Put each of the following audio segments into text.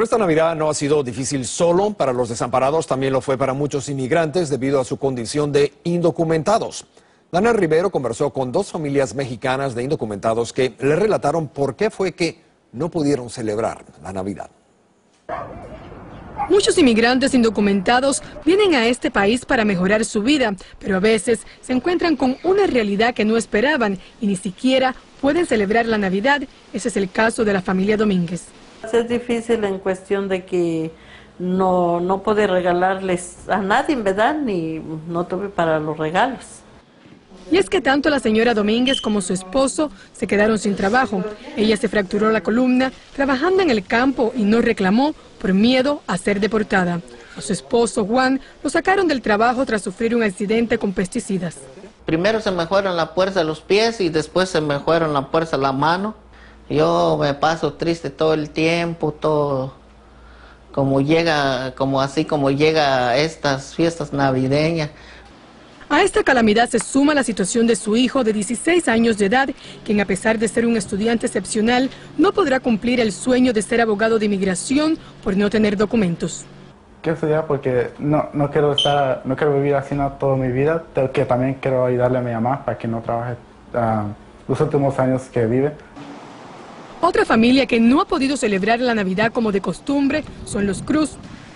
Pero esta Navidad no ha sido difícil solo para los desamparados, también lo fue para muchos inmigrantes debido a su condición de indocumentados. Daniel Rivero conversó con dos familias mexicanas de indocumentados que le relataron por qué fue que no pudieron celebrar la Navidad. Muchos inmigrantes indocumentados vienen a este país para mejorar su vida, pero a veces se encuentran con una realidad que no esperaban y ni siquiera pueden celebrar la Navidad. Ese es el caso de la familia Domínguez. Es difícil en cuestión de que no, no pude regalarles a nadie, ¿verdad? Ni no tuve para los regalos. Y es que tanto la señora Domínguez como su esposo se quedaron sin trabajo. Ella se fracturó la columna trabajando en el campo y no reclamó por miedo a ser deportada. A su esposo Juan lo sacaron del trabajo tras sufrir un accidente con pesticidas. Primero se me fueron la fuerza de los pies y después se me fueron la fuerza de la mano. Yo me paso triste todo el tiempo, todo como llega, como así como llega estas fiestas navideñas. A esta calamidad se suma la situación de su hijo de 16 años de edad, quien a pesar de ser un estudiante excepcional, no podrá cumplir el sueño de ser abogado de inmigración por no tener documentos. Quiero estudiar porque no, no quiero estar, no quiero vivir así no, toda mi vida, pero que también quiero ayudarle a mi mamá para que no trabaje uh, los últimos años que vive. Otra familia que no ha podido celebrar la Navidad como de costumbre son los Cruz.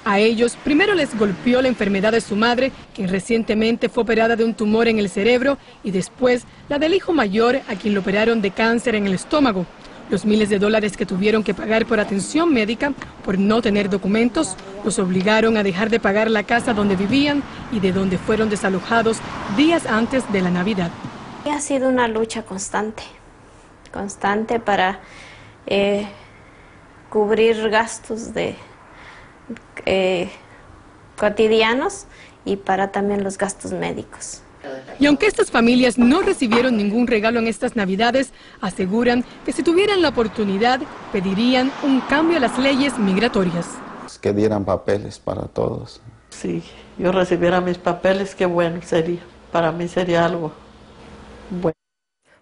A ellos primero les golpeó la enfermedad de su madre, quien recientemente fue operada de un tumor en el cerebro, y después la del hijo mayor, a quien lo operaron de cáncer en el estómago. Los miles de dólares que tuvieron que pagar por atención médica por no tener documentos los obligaron a dejar de pagar la casa donde vivían y de donde fueron desalojados días antes de la Navidad. Ha sido una lucha constante, constante para eh, cubrir gastos de eh, cotidianos y para también los gastos médicos. Y aunque estas familias no recibieron ningún regalo en estas Navidades, aseguran que si tuvieran la oportunidad pedirían un cambio a las leyes migratorias. Que dieran papeles para todos. Si yo recibiera mis papeles, qué bueno sería. Para mí sería algo bueno.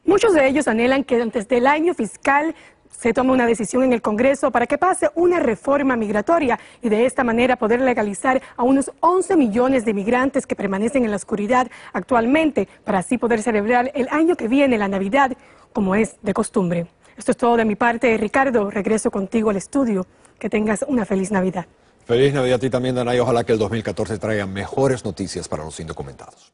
Muchos de ellos anhelan que antes del año fiscal se tome una decisión en el Congreso para que pase una reforma migratoria y de esta manera poder legalizar a unos 11 millones de migrantes que permanecen en la oscuridad actualmente para así poder celebrar el año que viene, la Navidad, como es de costumbre. Esto es todo de mi parte, Ricardo. Regreso contigo al estudio. Que tengas una feliz Navidad. Feliz Navidad a ti también, Danay. Ojalá que el 2014 traiga mejores noticias para los indocumentados.